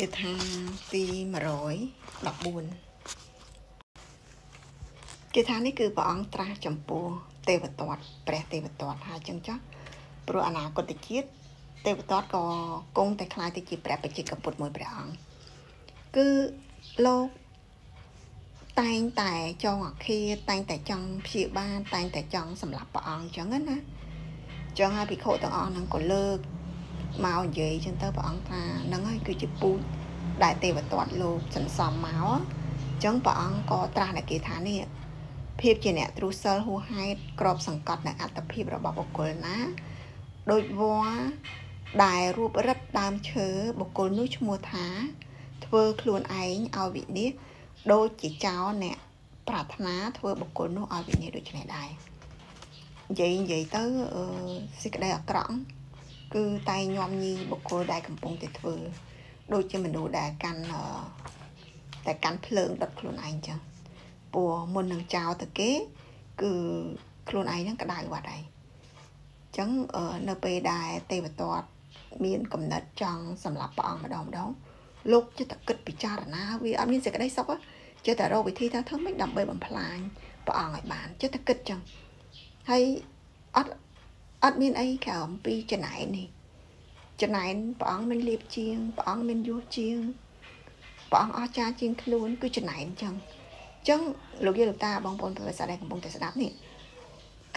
គេថាទី114គេថានេះគឺព្រះអង្គត្រាស់ចំពោះទេវទត្តព្រះទេវទត្តហើយចឹងចុះព្រោះអនាគតជាតិទេវទត្តក៏គង់តែខ្លាយទៅជាព្រះបច្ចេកពុទ្ធមួយព្រះអង្គគឺលោកតែងតែចង់អគាតែងតែចង់ព្យាបាលតែងតែចង់សម្រាប់ព្រះអង្គចឹងណាចឹងហើយភិក្ខុទាំងអស់ហ្នឹងក៏លើក មកនិយាយចឹងទៅព្រះអង្គថាហ្នឹងហើយគឺជាពូជដែលទេវទត្តលោកសន្សំមកអញ្ចឹងព្រះអង្គក៏ត្រាស់តែគេថានេះភាពជាអ្នកទ្រុសិលហួហេតុក្របសង្កត់នៅអត្តភាពរបស់បុគ្គលណាដូចវ័ដែលរូបរិទ្ធដើមឈើបុគ្គលនោះឈ្មោះថា ធ្វើខ្លួនឯងឲ្យវិនិច្ឆ័យដូចជាចោលអ្នកប្រាថ្នាធ្វើបុគ្គលនោះឲ្យវិនិច្ឆ័យដូចនេះដែរនិយាយនិយាយទៅអឺសេចក្តីអាក្រក់ គឺតែញោមញីបុគ្គលដែលកំពុងតែធ្វើ ដូចជាមនុស្សដែលកាន់តែកាន់ភ្លើងដុតខ្លួនឯងចឹងព្រោះមុននឹងចោលទៅគេ គឺខ្លួនឯងហ្នឹងក្តៅបាត់ហើយចឹងនៅពេលដែលទេវទត្តមានកំណត់ចង់សម្រាប់ព្រះអង្គម្ដងម្ដងលោកចិត្តតែគិតពិចារណាវាអត់មានសេចក្តីសុខចិត្តតែរកវិធីថាធ្វើម៉េចដើម្បីបំផ្លាញព្រះអង្គឲ្យបានចិត្តតែគិតចឹងហើយអត់ អត់មានអីក្រៅអំពីចំណែននេះចំណែនព្រះអង្គមានលៀបជាងព្រះអង្គមានយុះជាងព្រះអង្គអស្ចារ្យជាងខ្លួនគឺចំណែនចឹងចឹងលោកយាយលោកតាបងប្អូនប្រិយសាដែលកំពុងតែស្ដាប់នេះ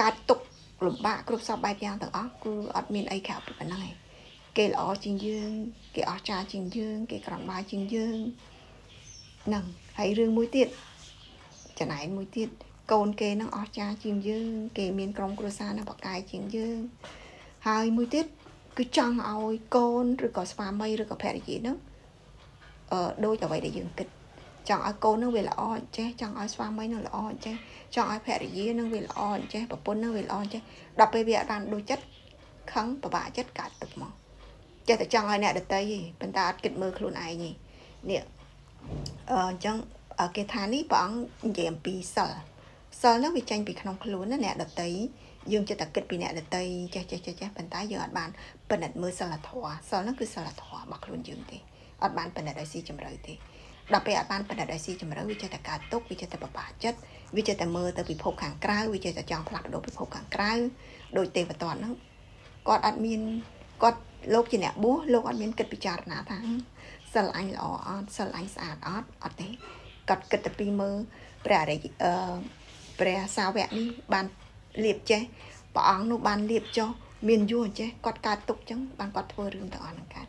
កើតទុកលំបាកគ្រប់សពបែបយ៉ាងទាំងអស់គឺអត់មានអីក្រៅពីប៉ុណ្ណឹងឯងគេល្អជាងយើង គេអស្ចារ្យជាងយើង គេក្រំបាយជាងយើងហ្នឹងហើយរឿងមួយទៀតចំណែនមួយទៀត កូនគេនឹងអស្ចារ្យជាងយើង គេមានក្រុមគ្រួសារនឹងបកាយជាងយើង ហើយមួយទៀតគឺចង់ឲ្យកូនឬក៏ស្វាមីឬក៏ភរិយានឹងអឺដូចអ្វីដែលយើងគិតចង់ឲ្យកូននឹងវាល្អអញ្ចេះចង់ឲ្យស្វាមីនឹងល្អអញ្ចេះចង់ឲ្យភរិយានឹងវាល្អអញ្ចេះប្រពន្ធនឹងវាល្អអញ្ចេះដល់ពេលវាអត់បានដូចចិត្តខឹងពិបាកចិត្តកើតទឹកមកចេះតែចង់ឲ្យអ្នកដតីប៉ុន្តែអត់គិតមើលខ្លួនឯងនេះនេះអឺអញ្ចឹងគេថានេះព្រះអង្គនិយាយអំពីសិល សិលនោះវាចេញពីក្នុងខ្លួនណាអ្នកដតីយើងចិត្តតែគិតពីអ្នកដតីចេះចេះចេះចេះប៉ុន្តែយើងអត់បានពិនិត្យមើលសិលធម៌សិលនោះគឺសិលធម៌របស់ខ្លួនយើងទេអត់បានពិនិត្យឲ្យស៊ីជម្រៅទេដល់ពេលអត់បានពិនិត្យឲ្យស៊ីជម្រៅវាចេះតែកើតទុកវាចេះតែបបាចិត្តវាចេះតែមើលទៅពិភពខាងក្រៅវាចេះតែចង់ផ្លាស់ប្ដូរពិភពខាងក្រៅដោយទេវតាហ្នឹងគាត់អត់មានគាត់លោកជាអ្នកបួសលោកអត់មានគិតពិចារណាថាសិលអញល្អអត់សិលអញស្អាតអត់អត់ទេគាត់គិតតែពីមើលព្រះអរិយអឺ ព្រះសាវកនេះបានលៀបចេះព្រះអង្គនោះបានលៀបចុះមានយូរអញ្ចេះគាត់កើតទុកចឹងបានគាត់ធ្វើរឿងទាំងអស់ហ្នឹងកើត